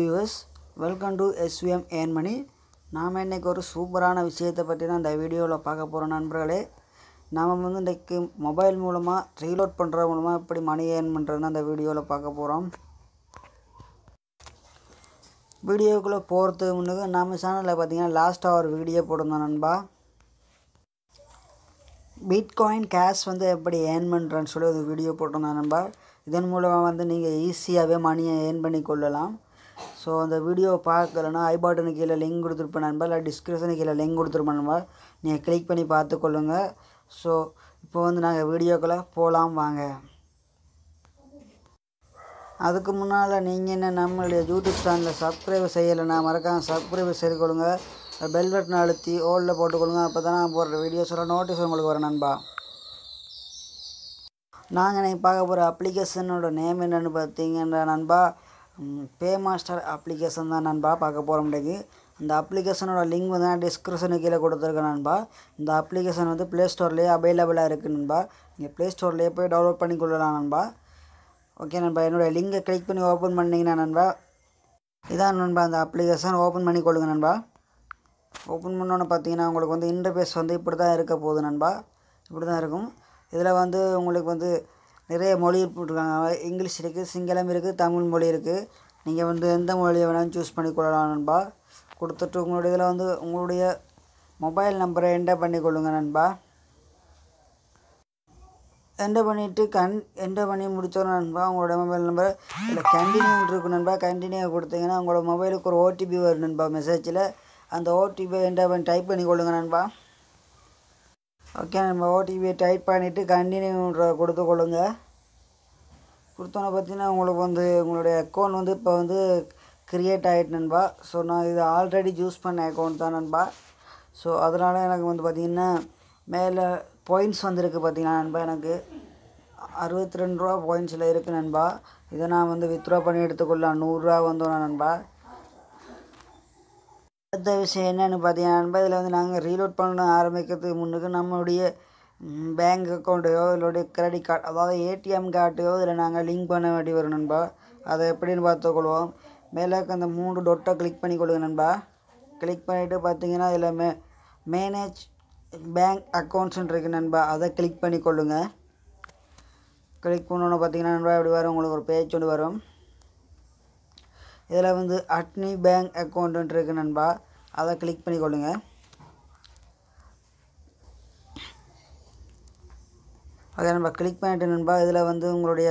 US welcome to SVM ஏன் மணி நாம் இன்றைக்கி ஒரு சூப்பரான விஷயத்தை பற்றி தான் இந்த வீடியோவில் பார்க்க போகிறோம் நண்பர்களே. நாம் வந்து இன்றைக்கி மொபைல் மூலமாக ரீலோட் பண்ணுற மூலமாக எப்படி மணி ஏர்ன் பண்ணுறதுன்னு அந்த வீடியோவில் பார்க்க போகிறோம் வீடியோக்குள்ளே போகிறதுக்கு முன்னுக்கு நம்ம சேனலில் பார்த்தீங்கன்னா லாஸ்ட்டாக ஒரு வீடியோ போட்டிருந்தோம் நண்பா. பிட்காயின் கேஷ் வந்து எப்படி ஏர்ன் பண்ணுறேன்னு சொல்லி ஒரு வீடியோ போட்டிருந்தேன் நண்பா. இதன் மூலமாக வந்து நீங்கள் ஈஸியாகவே மணியை ஏர்ன் பண்ணி கொள்ளலாம் ஸோ அந்த வீடியோவை பார்க்கலன்னா ஐ பட்டனுக்கு கீழே லிங்க் கொடுத்துருப்பேன் நண்பா. இல்லை டிஸ்கிரிப்ஷனுக்கு கீழே லிங்க் கொடுத்துருப்பேன் நண்பா. நீங்கள் கிளிக் பண்ணி பார்த்துக்கொள்ளுங்க. ஸோ இப்போ வந்து நாங்கள் வீடியோக்குள்ளே போகலாம் வாங்க. அதுக்கு முன்னால் நீங்கள் என்ன நம்மளுடைய யூடியூப் சேனலில் சப்ஸ்கிரைப் செய்யலைன்னா மறக்காம சப்ஸ்கிரைப் செய்து கொள்ளுங்க பெல் பட்டன் அழுத்தி ஓலில் போட்டுக்கொள்ளுங்க. அப்போ தான் நான் போடுற வீடியோஸோட நோட்டீஸ் உங்களுக்கு வரும் நண்பா. நாங்கள் இன்னைக்கு பார்க்க போகிற அப்ளிகேஷனோட நேம் என்னென்னு பார்த்தீங்கன்னா நண்பா பே மாஸ்டர் அப்ளிகேஷன் தான் நண்பா பார்க்க போகிறோம் இன்றைக்கு இந்த அப்ளிகேஷனோட லிங்க் வந்து நான் டிஸ்கிரிப்ஷனு கீழே கொடுத்துருக்கேன் நண்பா. இந்த அப்ளிகேஷன் வந்து ப்ளே ஸ்டோர்லேயே அவைலபிளாக இருக்குது நண்பா. நீங்கள் ப்ளே ஸ்டோர்லேயே போய் டவுன்லோட் பண்ணி கொள்ளலாம் நண்பா. ஓகே நண்பா என்னோடய லிங்கை கிளிக் பண்ணி ஓப்பன் பண்ணிங்கன்னா நண்பா இதான் நண்பா அந்த அப்ளிகேஷன் ஓப்பன் பண்ணி கொள்ளுங்க நண்பா. ஓப்பன் பண்ணோன்னு பார்த்தீங்கன்னா உங்களுக்கு வந்து இன்டர்ஃபேஸ் வந்து இப்படி தான் இருக்க போகுது நண்பா. இப்படி தான் இருக்கும். இதில் வந்து உங்களுக்கு வந்து நிறைய மொழி போட்டிருக்காங்க. இங்கிலீஷ் இருக்குது சிங்களம் இருக்குது தமிழ் மொழி இருக்குது நீங்கள் வந்து எந்த மொழியை வேணாலும் சூஸ் பண்ணி கொள்ளலாம் நண்பா. கொடுத்துட்டு உங்களுடைய இதில் வந்து உங்களுடைய மொபைல் நம்பரை என்டர் பண்ணி கொள்ளுங்கள் நண்பா. என்டர் பண்ணிவிட்டு கன் என்டர் பண்ணி முடித்தோம் நண்பா உங்களோட மொபைல் நம்பர் இல்லை கண்டினியூன்னு இருக்கும் நண்பா. கண்டினியூ கொடுத்தீங்கன்னா உங்களோட மொபைலுக்கு ஒரு ஓடிபி வரும் நண்பா மெசேஜில் அந்த ஓடிபியை என்டர் பண்ணி டைப் பண்ணி கொள்ளுங்கள் நண்பா. ஓகே நம்ம ஓடிபியை டைப் பண்ணிவிட்டு கண்டினியூன்ற கொடுத்து கொள்ளுங்க. கொடுத்தோன்னே பார்த்தீங்கன்னா உங்களுக்கு வந்து உங்களுடைய அக்கௌண்ட் வந்து இப்போ வந்து க்ரியேட் ஆகிட்டு நண்பா. ஸோ நான் இது ஆல்ரெடி யூஸ் பண்ண அக்கௌண்ட் தான் நண்பா. ஸோ அதனால் எனக்கு வந்து பார்த்திங்கன்னா மேலே பாயிண்ட்ஸ் வந்திருக்கு பார்த்திங்கன்னா நண்பா எனக்கு? அறுபத்தி ரெண்டு ரூபா பாயிண்ட்ஸில் இருக்குது நண்பா. இதை நான் வந்து வித்ட்ரா பண்ணி எடுத்துக்கொள்ளலாம். நூறுரூவா வந்தோம் நண்பா. அடுத்த விஷயம் என்னென்னு பார்த்தீங்கன்னா நண்பா இதில் வந்து நாங்கள் ரீலோட் பண்ண ஆரம்பிக்கிறதுக்கு முன்னுக்கு நம்மளுடைய பேங்க் அக்கௌண்ட்டையோ இல்லோடைய கிரெடிட் கார்டு அதாவது ஏடிஎம் கார்டையோ இதில் நாங்கள் லிங்க் பண்ண வேண்டி வரும் நண்பா. அதை எப்படின்னு பார்த்துக்கொள்வோம். மேலே அந்த மூணு டொட்டை கிளிக் பண்ணி கொடுங்க நண்பா. கிளிக் பண்ணிவிட்டு பார்த்தீங்கன்னா இதில் மே மேனேஜ் பேங்க் அக்கௌண்ட்ஸ்ன்னு இருக்குது நண்பா. அதை கிளிக் பண்ணி கொள்ளுங்கள் கிளிக் பண்ணோன்னு பார்த்தீங்கன்னா நண்பா இப்படி வரும்? உங்களுக்கு ஒரு பேஜ் ஒன்று வரும். இதில் வந்து அட்னி பேங்க் அக்கௌண்ட்டுன்ட்டு இருக்குது நண்பா. அதை கிளிக் பண்ணி கொள்ளுங்க. அதை நம்ம கிளிக் பண்ணிட்டு நண்பா இதில் வந்து உங்களுடைய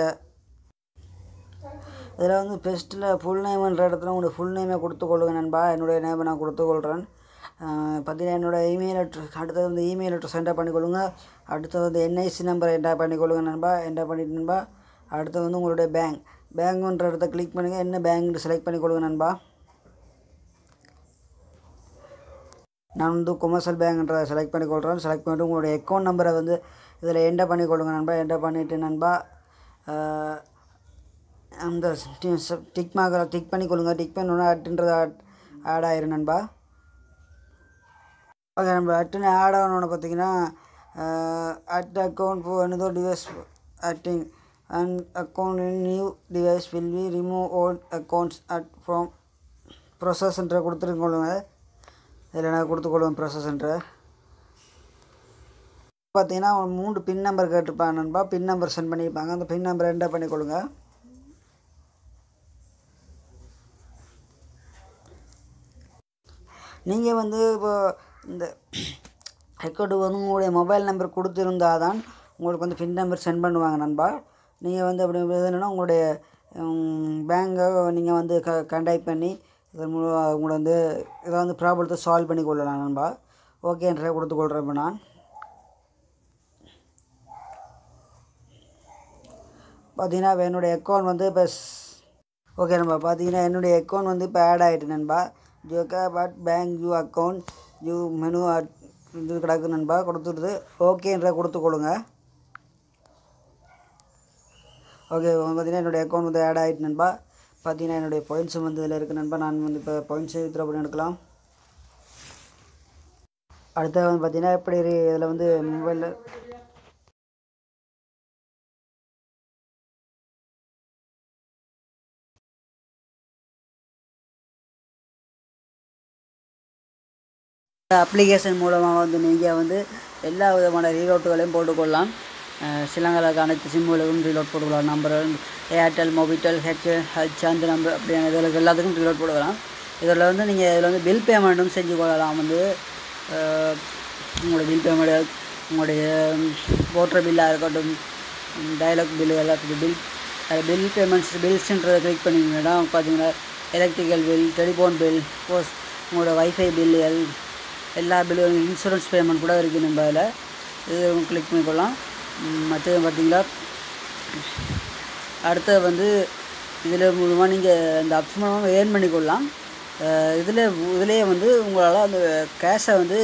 இதில் வந்து பெஸ்ட்டில் ஃபுல் நேம்ன்ற இடத்துல உங்களுடைய ஃபுல் நேமை கொடுத்துக்கொள்ளுங்க நண்பா. என்னுடைய நேமை நான் கொடுத்துக்கொள்கிறேன் பார்த்தீங்கன்னா என்னோடய இமெயில் அட்ரஸ் அடுத்தது வந்து இமெயில் அட்ரஸ் என்டர் பண்ணிக்கொள்ளுங்க அடுத்தது வந்து என்ஐசி நம்பரை என்டர் பண்ணிக்கொள்ளுங்க நண்பா. என்டர் பண்ணிட்டு நண்பா. அடுத்தது வந்து உங்களுடைய பேங்க் பேங்குன்ற இடத்த கிளிக் பண்ணுங்கள் என்ன பேங்க்னு செலக்ட் கொடுங்க நண்பா. நான் வந்து கொமர்ஷியல் பேங்க்ன்றதை செலக்ட் பண்ணி கொள்கிறேன் செலக்ட் பண்ணிட்டு உங்களுடைய அக்கௌண்ட் நம்பரை வந்து இதில் என்டர் பண்ணி கொடுங்க நண்பா. என்டர் பண்ணிவிட்டு நண்பா அந்த டிக் மார்க்கரை டிக் பண்ணி கொடுங்க. டிக் பண்ணோன்னா அட்டுன்றது ஆட் ஆயிரும் நண்பா. ஓகே நம்ம அட்டுன்னு ஆட் ஆகணுன்னு பார்த்தீங்கன்னா add account for another device adding and account in new device will be remove old accounts add from ப்ரொசஸ்ன்ற கொடுத்துருக்கொள்ளுங்க இதில் நான் கொடுத்துக்கொள்ளுவேன் ப்ரொசஸ்ன்ற பார்த்தீங்கன்னா மூன்று பின் நம்பர் கேட்டிருப்பாங்க நண்பா. பின் நம்பர் சென்ட் பண்ணியிருப்பாங்க. அந்த பின் நம்பர் என்டர் பண்ணிக்கொள்ளுங்க நீங்கள் வந்து இப்போ இந்த ரெக்கார்டு வந்து உங்களுடைய மொபைல் நம்பர் கொடுத்துருந்தா தான் உங்களுக்கு வந்து பின் நம்பர் சென்ட் பண்ணுவாங்க நண்பா. நீங்கள் வந்து அப்படி என்னென்னா உங்களுடைய பேங்கை நீங்கள் வந்து க கண்டாக்ட் பண்ணி இதன் மூலம் உங்களை வந்து இதை வந்து ப்ராப்ளத்தை சால்வ் பண்ணி கொள்ளலாம் நண்பா. ஓகேன்ற கொடுத்துக்கொள்கிறேன் இப்போ நான். பார்த்தீங்கன்னா இப்போ என்னுடைய அக்கௌண்ட் வந்து இப்போ ஓகே நண்பா. பார்த்தீங்கன்னா என்னுடைய அக்கௌண்ட் வந்து இப்போ ஆட் ஆகிட்டு நண்பா. ஜோக்கா but bank you account you menu இது கிடக்கு நண்பா. கொடுத்துருது ஓகேன்ற கொடுத்துக்கொள்ளுங்க ஓகே பார்த்தீங்கன்னா என்னுடைய அக்கௌண்ட் வந்து ஆட் ஆகிட்டு நண்பா. பார்த்தீங்கன்னா என்னுடைய பாயிண்ட்ஸும் வந்து இதில் இருக்குது நண்பா. நான் வந்து இப்போ பாயிண்ட்ஸு வித்ரா பண்ணி எடுக்கலாம். அடுத்த வந்து பார்த்தீங்கன்னா எப்படி இதில் வந்து மொபைலில் அப்ளிகேஷன் மூலமாக வந்து நீங்கள் வந்து எல்லா விதமான ரீரோட்டுகளையும் போட்டுக்கொள்ளலாம். சிலங்களுக்கு அனைத்து சிம்முகளுக்கும் ரீலோட் போட்டுக்கலாம் number Airtel Mobitel H H அந்த நம்பர் அப்படியான இதில் எல்லாத்துக்கும் ரீலோட் போட்டுக்கலாம் இதில் வந்து நீங்கள் இதில் வந்து பில் பேமெண்ட்டும் செஞ்சு கொள்ளலாம். வந்து உங்களுடைய பில் பேமெண்ட் உங்களுடைய ஓட்டர் பில்லாக இருக்கட்டும் டயலாக் பில்லு எல்லாத்துக்கும் பில் பில் பேமெண்ட்ஸ் பில்ஸ்ன்றதை கிளிக் பண்ணிங்கன்னா பார்த்தீங்கன்னா electrical bill telephone bill post உங்களோட வைஃபை பில்லுகள் எல்லா பில்லு இன்சூரன்ஸ் பேமெண்ட் கூட இருக்குது நம்ம அதில் இது கிளிக் பண்ணிக்கொள்ளலாம். மற்றது பார்த்தீங்களா? அடுத்தது வந்து இதில் மூலமாக நீங்கள் இந்த ஆப்ஷன் மூலமாக ஏர்ன் பண்ணிக்கொள்ளலாம். இதில் இதிலே வந்து உங்களால் அந்த கேஷை வந்து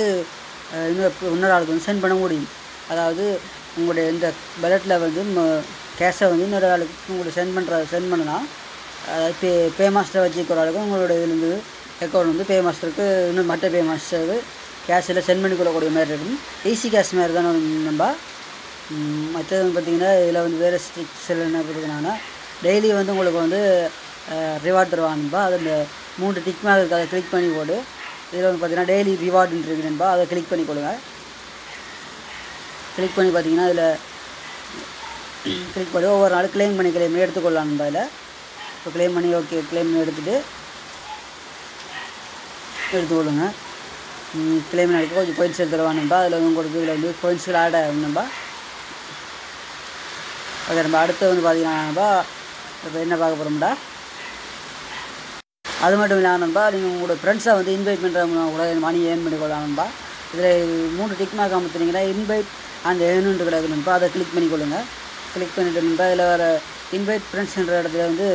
இன்னொரு இன்னொரு ஆளுக்கு வந்து சென்ட் பண்ண முடியும். அதாவது உங்களுடைய இந்த பலட்டில் வந்து கேஷை வந்து இன்னொரு ஆளுக்கு உங்களுக்கு சென்ட் பண்ணுற சென்ட் பண்ணலாம். அதாவது பே பே மாஸ்டர் வச்சுக்கிற ஆளுக்கு உங்களுடைய இதுலேருந்து அக்கௌண்ட் வந்து பே மாஸ்டருக்கு இன்னும் மற்ற பே மாஸ்டருக்கு கேஷில் சென்ட் பண்ணி கொள்ளக்கூடிய மாதிரி இருக்கும். ஈஸி கேஷ் மாதிரி தான் நம்ம மற்றது வந்து பார்த்திங்கன்னா இதில் வந்து வேறு ஸ்ட்ரிக்ஸ் என்ன இருக்குதுன்னா டெய்லி வந்து உங்களுக்கு வந்து ரிவார்ட் தருவாங்கப்பா அது இந்த மூன்று டிக் மேலே இருக்குது அதை கிளிக் பண்ணி போடு. இதில் வந்து பார்த்தீங்கன்னா டெய்லி ரிவார்டுன்னு இருக்குதுப்பா அதை கிளிக் பண்ணி கொடுங்க கிளிக் பண்ணி பார்த்தீங்கன்னா இதில் கிளிக் பண்ணி ஒவ்வொரு நாள் கிளைம் பண்ணி கிளைம் பண்ணி எடுத்துக்கொள்ளலாம் நம்ம அதில் இப்போ க்ளைம் பண்ணி ஓகே க்ளைம் பண்ணி எடுத்துகிட்டு எடுத்துக்கொள்ளுங்க. க்ளைம் எடுக்க கொஞ்சம் பாயிண்ட்ஸ் எடுத்துருவானும்பா அதில் வந்து உங்களுக்கு இதில் வந்து பாயிண்ட்ஸ்கள் ஆட் ஆகணும்பா ஓகே நம்ம அடுத்து வந்து பார்த்தீங்கன்னாப்பா இப்போ என்ன பார்க்க போகிறோம்டா அது மட்டும் இல்லாமல்பா நீங்கள் உங்களோட ஃப்ரெண்ட்ஸை வந்து இன்வைட் பண்ணுற கூட மணி ஏர்ன் பண்ணி கொள்ளலாம்ப்பா இதில் மூணு டிக் மார்க் அமுத்துனீங்கன்னா இன்வைட் அந்த ஏர்னுன்ட்டு நண்பா. அதை கிளிக் பண்ணி கொள்ளுங்க கிளிக் பண்ணிட்டுப்பா இதில் வர இன்வைட் ஃப்ரெண்ட்ஸ்ன்ற இடத்துல வந்து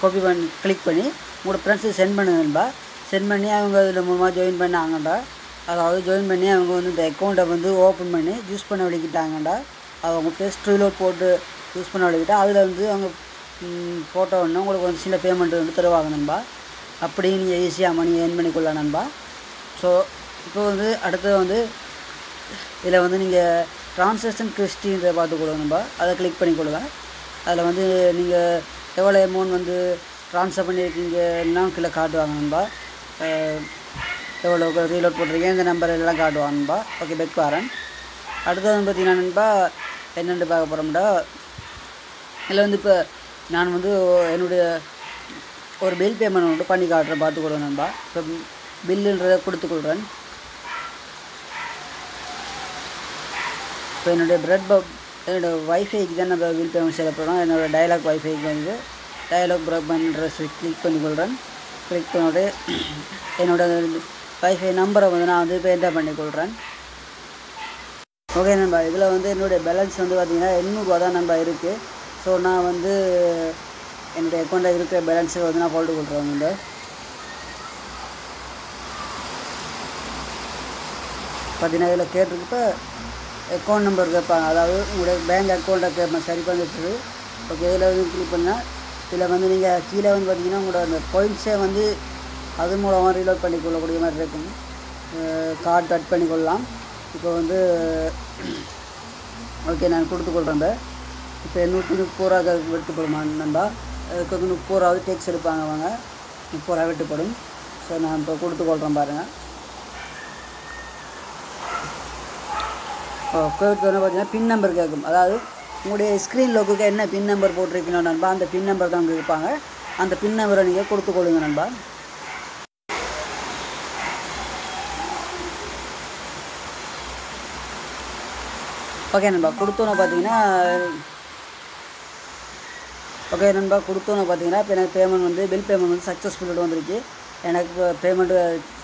காப்பி பண்ணி கிளிக் பண்ணி உங்களோட ஃப்ரெண்ட்ஸுக்கு சென்ட் பண்ணுங்கப்பா சென்ட் பண்ணி அவங்க இதில் மூலமாக ஜாயின் பண்ணாங்கண்டா அதாவது ஜாயின் பண்ணி அவங்க வந்து இந்த அக்கௌண்ட்டை வந்து ஓப்பன் பண்ணி யூஸ் பண்ண வலிக்கிட்டாங்கண்டா அவங்க பேஸ்ட் ரீலோட் போட்டு யூஸ் பண்ண வலிக்கிட்டா அதில் வந்து அவங்க ஃபோட்டோ ஒன்று உங்களுக்கு வந்து சில பேமெண்ட் வந்து தருவாங்க நண்பா. அப்படி நீங்கள் ஈஸியாக மணி ஏர்ன் பண்ணிக்கொள்ளலாம் நண்பா. ஸோ இப்போ வந்து அடுத்தது வந்து இதில் வந்து நீங்கள் ட்ரான்சாக்ஷன் கிறிஸ்டின்றதை பார்த்துக்கொள்ளுங்க நண்பா. அதை கிளிக் பண்ணிக்கொள்ளுங்க. அதில் வந்து நீங்கள் எவ்வளோ அமௌண்ட் வந்து ட்ரான்ஸ்ஃபர் பண்ணியிருக்கீங்க எல்லாம் கீழே காட்டுவாங்க நண்பா. எவ்வளோ ரீலோட் போட்டிருக்கீங்க இந்த நம்பர் எல்லாம் காட்டுவாங்க நண்பா. ஓகே பெக் வாரன் அடுத்தது வந்து பார்த்தீங்கன்னா நண்பா என்னென்று பார்க்க போகிறோம்டா இதில் வந்து இப்போ நான் வந்து என்னுடைய ஒரு பில் பேமெண்ட் மட்டும் பண்ணி காட்டுறேன். பார்த்துக்கொள்வேன் நண்பா. இப்போ பில்லுன்றதை கொடுத்துக்கொள்கிறேன் இப்போ என்னுடைய பிரெட் பப் என்னோடய வைஃபைக்கு தான் நம்ம பில் பேமெண்ட் செய்ய போகிறோம் என்னோடய டயலாக் வைஃபைக்கு வந்து. டயலாக் ப்ராட்பேண்ட்ன்ற கிளிக் பண்ணிக்கொள்கிறேன் கிளிக் பண்ணிட்டு என்னோட வைஃபை நம்பரை வந்து நான் வந்து இப்போ என்டர் பண்ணிக்கொள்கிறேன் ஓகே நண்பா. இதில் வந்து என்னுடைய பேலன்ஸ் வந்து பார்த்திங்கன்னா எண்ணூறுரூவா தான் நண்பா இருக்குது ஸோ நான் வந்து என்னுடைய அக்கௌண்ட்டில் இருக்கிற பேலன்ஸை வந்து நான் போட்டு கொடுத்துருவேன் நண்பா. பார்த்தீங்கன்னா இதில் கேட்டிருக்கு அக்கௌண்ட் நம்பர் கேட்பாங்க. அதாவது உங்களுடைய பேங்க் அக்கௌண்ட்டை கேட்பேன் சரி பண்ணிட்டு ஓகே இதில் வந்து கிளிக் பண்ணால் இதில் வந்து நீங்கள் கீழே வந்து பார்த்தீங்கன்னா உங்களோட அந்த பாயிண்ட்ஸே வந்து அது மூலமாக ரீலோட் பண்ணி கொள்ளக்கூடிய மாதிரி இருக்கும். கார்டு கட் பண்ணி கொள்ளலாம் இப்போ வந்து ஓகே நான் கொடுத்துக்கொள்கிறேன் இப்போ நூற்றி முப்பது ரூபா வெட்டுப்படுமா நண்பா? அதுக்கு வந்து முப்பது ரூபாவது டேக்ஸ் எடுப்பாங்க அவங்க. முப்பது ரூபா வெட்டுப்படும். ஸோ நான் இப்போ கொடுத்துக்கொள்கிறேன் பாருங்கள் கேட்கணும் பார்த்தீங்கன்னா பின் நம்பர் கேட்கும் அதாவது உங்களுடைய ஸ்க்ரீன் லோக்குக்கு என்ன பின் நம்பர் போட்டிருக்கீங்களோ நண்பா அந்த பின் நம்பர் தான் கேட்பாங்க. அந்த பின் நம்பரை நீங்கள் கொடுத்துக்கொள்ளுங்க நண்பா. ஓகே நண்பா கொடுத்தோன்னு பார்த்தீங்கன்னா ஓகே நண்பா கொடுத்தோன்னு பார்த்தீங்கன்னா இப்போ எனக்கு பேமெண்ட் வந்து பில் பேமெண்ட் வந்து சக்ஸஸ்ஃபுல்லோடு வந்துருச்சு எனக்கு பேமெண்ட்டு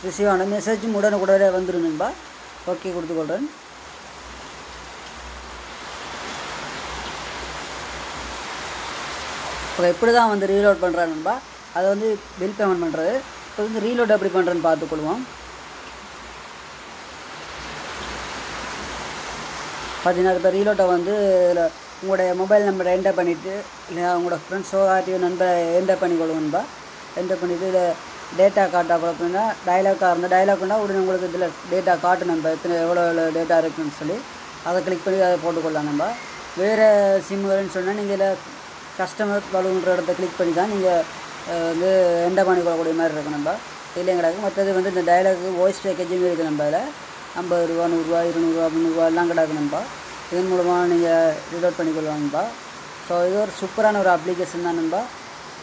ரிசீவ் ஆன மெசேஜும் உடனே உடனே வந்துடும் நண்பா. ஓகே கொடுத்துக்கொள்கிறேன் ஓகே இப்படி தான் வந்து ரீலோட் பண்ணுறேன் நண்பா. அதை வந்து பில் பேமெண்ட் பண்ணுறது இப்போ வந்து ரீலோட் எப்படி பண்ணுறேன்னு பார்த்துக்கொள்வோம். பார்த்தீங்கன்னா இப்போ ரீலோட்டை வந்து இதில் உங்களுடைய மொபைல் நம்பரை என்டர் பண்ணிவிட்டு இல்லை உங்களோட ஃப்ரெண்ட்ஸோ ஆர்டிஓ நண்பரை என்டர் பண்ணிக்கொள்ளுங்கப்பா என்டர் பண்ணிவிட்டு இதில் டேட்டா காட்டா அப்படின்னா டைலாக்காக இருந்தால் டைலாக்னா உடனே உங்களுக்கு இதில் டேட்டா காட்டு நம்ம எத்தனை எவ்வளோ எவ்வளோ டேட்டா இருக்குன்னு சொல்லி அதை கிளிக் பண்ணி அதை போட்டுக்கொள்ளலாம் நம்ம வேறு சிம்முகள்னு சொன்னால் நீங்கள் இதில் கஸ்டமர் வலுன்ற இடத்த கிளிக் பண்ணி தான் நீங்கள் வந்து என்டர் பண்ணிக்கொள்ளக்கூடிய மாதிரி இருக்கும் நம்ம இதுலேயும் மற்றது வந்து இந்த டயலாக் வாய்ஸ் பேக்கேஜும் இருக்குது நம்ம அதில் ஐம்பது ரூபா நூறுரூவா இருநூறுவா முந்நூறுரூவா எல்லாம் கிடக்கு நண்பா இதன் மூலமாக நீங்கள் ரிடவுட் பண்ணிக்கொள்ளலாம் நண்பா ஸோ இது ஒரு சூப்பரான ஒரு அப்ளிகேஷன் தான் நண்பா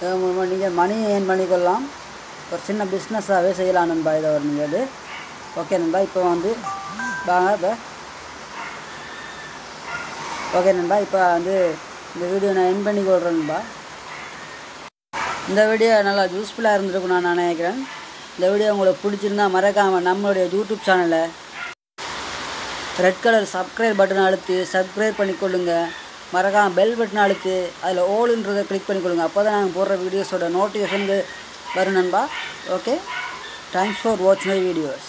இதன் மூலமாக நீங்கள் மணி ஏர்ன் பண்ணிக்கொள்ளலாம். ஒரு சின்ன பிஸ்னஸாகவே செய்யலாம் நண்பா இதை ஒரு நீங்கள் அது ஓகே நண்பா இப்போ வந்து வாங்க இப்போ. ஓகே நண்பா இப்போ வந்து இந்த வீடியோ நான் என் பண்ணி கொள்கிறேன் நண்பா இந்த வீடியோ நல்லா யூஸ்ஃபுல்லாக இருந்திருக்கும் நான் நினைக்கிறேன். இந்த வீடியோ உங்களுக்கு பிடிச்சிருந்தா மறக்காமல் நம்மளுடைய யூடியூப் சேனலை ரெட் கலர் சப்ஸ்கிரைப் பட்டனை அழுத்தி சப்ஸ்கிரைப் பண்ணிக்கொள்ளுங்க. மறக்காமல் பெல் பட்டனை அழுத்தி அதில் ஓலுன்றதை கிளிக் பண்ணிக்கொள்ளுங்க. அப்போ தான் நாங்கள் போடுற வீடியோஸோட நோட்டிஃபிகேஷன் வரும் நண்பா. Okay thanks for watch my videos